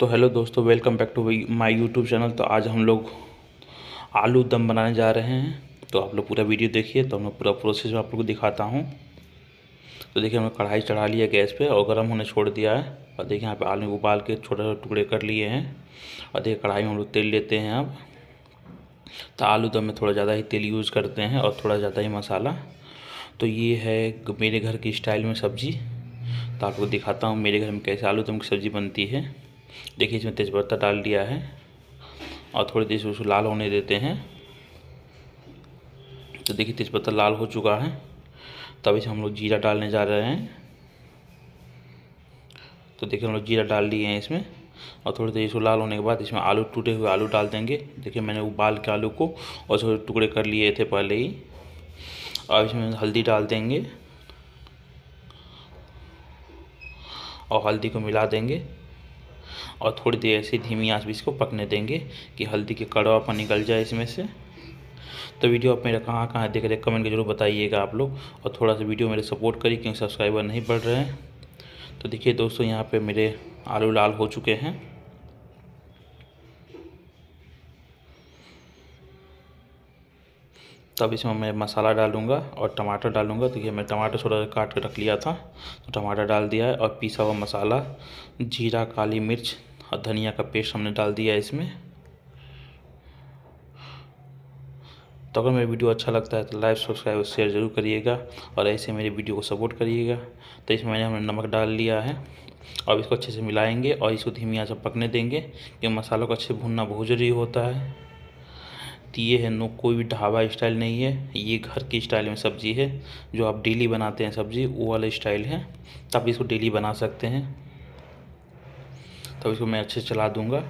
तो हेलो दोस्तों welcome back to my YouTube channel तो आज हम लोग आलू दम बनाने जा रहे हैं। तो आप लोग पूरा वीडियो देखिए तो मैं पूरा प्रोसेस में आप लोग को दिखाता हूँ। तो देखिए, हमने कढ़ाई चढ़ा लिया गैस पे और गर्म होने छोड़ दिया है। और देखिए, यहाँ पे आलू उबाल के छोटे छोटे टुकड़े कर लिए हैं। और देखिए, कढ़ाई में हम लोग तेल लेते हैं अब। तो आलू दम में थोड़ा ज़्यादा ही तेल यूज़ करते हैं और थोड़ा ज़्यादा ही मसाला। तो ये है मेरे घर की स्टाइल में सब्ज़ी। तो आपको दिखाता हूँ मेरे घर में कैसे आलू दम की सब्ज़ी बनती है। देखिए इसमें तेज़पत्ता डाल दिया है और थोड़ी देर से उसको लाल होने देते हैं। तो देखिए तेज़पत्ता लाल हो चुका है। तब इसे हम लोग जीरा डालने जा रहे हैं। तो देखिए हम लोग जीरा डाल दिए हैं इसमें और थोड़ी देर इसको लाल होने के बाद इसमें आलू टूटे हुए आलू डाल देंगे। देखिए मैंने उबाल के आलू को और थोड़े टुकड़े कर लिए थे पहले ही। और इसमें हल्दी डाल देंगे और हल्दी को मिला देंगे। और थोड़ी देर ऐसे धीमी आँच भी इसको पकने देंगे कि हल्दी के कड़वापन निकल जाए इसमें से। तो वीडियो आप मेरा कहाँ कहाँ देख रहे कमेंट के ज़रूर बताइएगा आप लोग और थोड़ा सा वीडियो मेरे सपोर्ट करिए क्योंकि सब्सक्राइबर नहीं बढ़ रहे हैं। तो देखिए दोस्तों, यहाँ पर मेरे आलू लाल हो चुके हैं। तब इसमें मैं मसाला डालूँगा और टमाटर डालूँगा तो ये मैं टमाटर थोड़ा काट के रख लिया था तो टमाटर डाल दिया है और पीसा हुआ मसाला, जीरा, काली मिर्च और धनिया का पेस्ट हमने डाल दिया है इसमें। तो अगर मेरी वीडियो अच्छा लगता है तो लाइक, सब्सक्राइब और शेयर ज़रूर करिएगा और ऐसे मेरे वीडियो को सपोर्ट करिएगा। तो इसमें मैंने हमने नमक डाल लिया है। अब इसको अच्छे से मिलाएँगे और इसको धीमी आँच पर पकने देंगे, क्योंकि मसालों को अच्छे भूनना बहुत ज़रूरी होता है। तो ये है, नो, कोई भी ढाबा स्टाइल नहीं है। ये घर की स्टाइल में सब्ज़ी है, जो आप डेली बनाते हैं सब्ज़ी, वो वाला स्टाइल है। तो आप इसको डेली बना सकते हैं। तब इसको मैं अच्छे से चला दूँगा।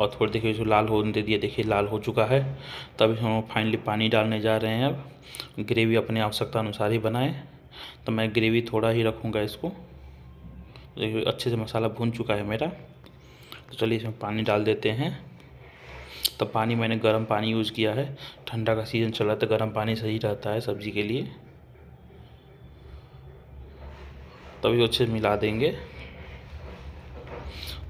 और थोड़ी देखिए इसको लाल होने दे दिया, देखिए लाल हो चुका है। तब हम फाइनली पानी डालने जा रहे हैं अब। ग्रेवी अपने आवश्यकता अनुसार ही बनाएँ। तो मैं ग्रेवी थोड़ा ही रखूँगा इसको। देखिए, अच्छे से मसाला भून चुका है मेरा। तो चलिए इसमें पानी डाल देते हैं। तो पानी मैंने गर्म पानी यूज़ किया है। ठंडा का सीज़न चल तो गर्म पानी सही रहता है सब्ज़ी के लिए। तभी अच्छे से मिला देंगे।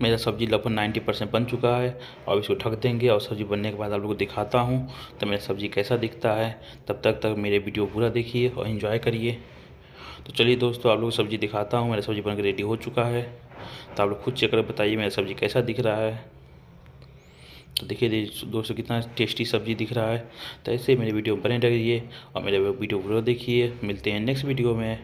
मेरा सब्ज़ी लगभग नाइन्टी परसेंट बन चुका है। और इसको ढक देंगे और सब्ज़ी बनने के बाद आप लोग को दिखाता हूँ तो मेरा सब्ज़ी कैसा दिखता है। तब तक तक मेरे वीडियो पूरा देखिए और इन्जॉय करिए। तो चलिए दोस्तों, आप लोग सब्ज़ी दिखाता हूँ। मेरा सब्ज़ी बनकर रेडी हो चुका है। तो आप लोग खुद चेक कर बताइए मेरा सब्ज़ी कैसा दिख रहा है। तो देखिए दोस्तों, कितना टेस्टी सब्ज़ी दिख रहा है। तो ऐसे मेरे वीडियो बने रहिए और मेरे वीडियो पूरा देखिए। मिलते हैं नेक्स्ट वीडियो में।